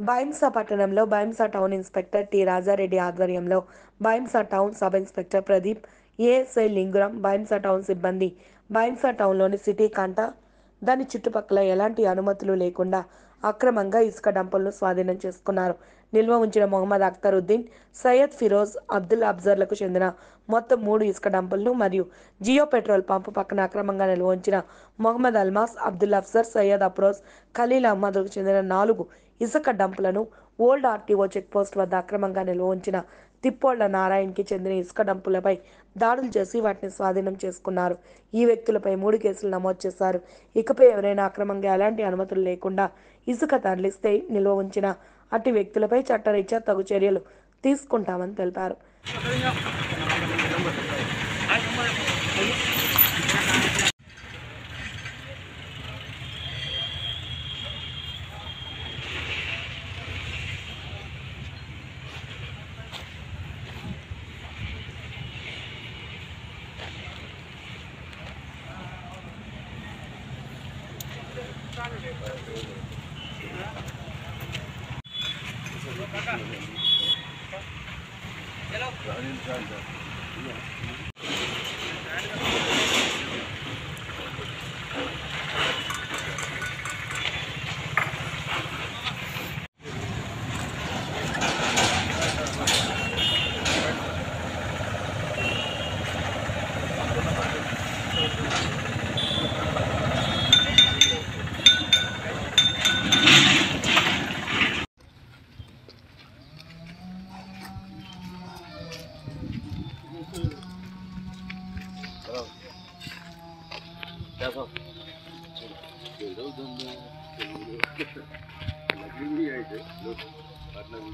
బైంసా పట్టణంలో Bhainsa town inspector T Rajareddy ఆధ్వర్యంలో Bhainsa town sub inspector Pradeep ASI Lingaram Bhainsa town సిబ్బంది. Bhainsa టౌన్లోని city కంట దాని చుట్టుపక్కల ఎలాంటి అనుమతులు లేకుండా అక్రమంగా ఇసుక డంపులను స్వాధీనం చేసుకున్నారు. నిల్వ ఉంచిన మొహమ్మద్ అఖ్తరుద్దీన్ సయ్యద్ ఫిరోజ్ అబ్దుల్ అబ్జర్లకు చెందిన మొత్తం మూడు ఇసుక డంపులను మరియు జియో పెట్రోల్ పంపు పక్కన అక్రమంగా నిల్వ ఉంచిన మొహమ్మద్ అల్మాస్ అబ్దుల్ అఫ్జర్ సయ్యద్ అప్రోజ్ ఖలీల్ అహ్మద్కు చెందిన నాలుగు ఇసుక డంపులను ఓల్డ్ ఆర్టీఓ చెక్పోస్ట్ వద్ద అక్రమంగా నిల్వ ఉంచిన తిప్పోళ్ళ నారాయణకి చెందిన ఇసుక డంపులపై దాడులు చేసి వాటిని స్వాధీనం చేసుకున్నారు. ఈ వ్యక్తులపై మూడు కేసులు నమోదు చేశారు. ఇకపై ఎవరైనా అక్రమంగా ఎలాంటి అనుమతులు లేకుండా ఇసుక తరలిస్తే నిల్వ ఉంచిన అట్టి వ్యక్తులపై చట్టరీత్యా తగు చర్యలు తీసుకుంటామని తెలిపారు. चलो देखो चलो दम लगी हुई है इसे लोग मतलब